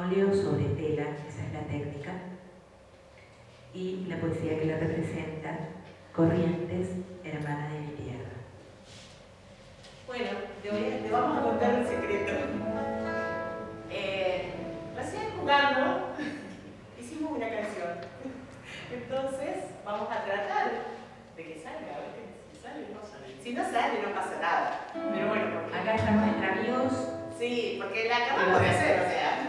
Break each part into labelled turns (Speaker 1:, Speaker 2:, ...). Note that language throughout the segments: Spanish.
Speaker 1: óleo sobre tela, esa es la técnica, y la poesía que la representa, Corrientes, hermana de mi tierra.
Speaker 2: Bueno, te, vamos a contar un secreto. Eh, recién jugando hicimos una canción. Entonces vamos a tratar de que salga, a ver si sale o no sale. Si no sale no pasa nada. Pero bueno.
Speaker 1: Acá estamos entre amigos.
Speaker 2: Sí, porque la cama puede hacer, o sea,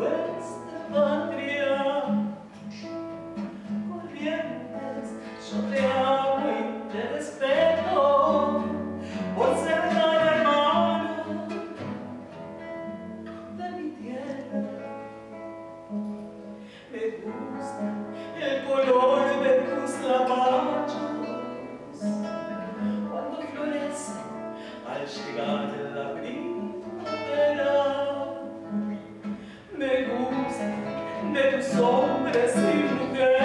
Speaker 2: nuestra patria. Corrientes, te amo y te respeto por ser tan hermano de mi tierra. Me gusta el color de tus lavachos cuando florecen al llegar de tus hombres y mujeres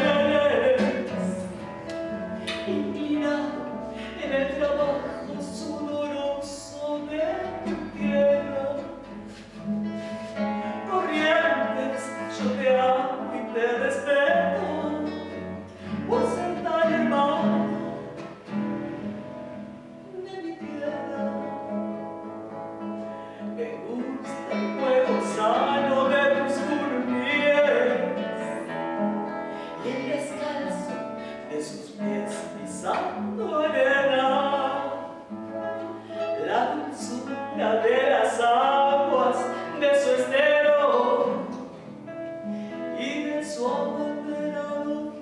Speaker 2: de las aguas de su estero y de su abanderado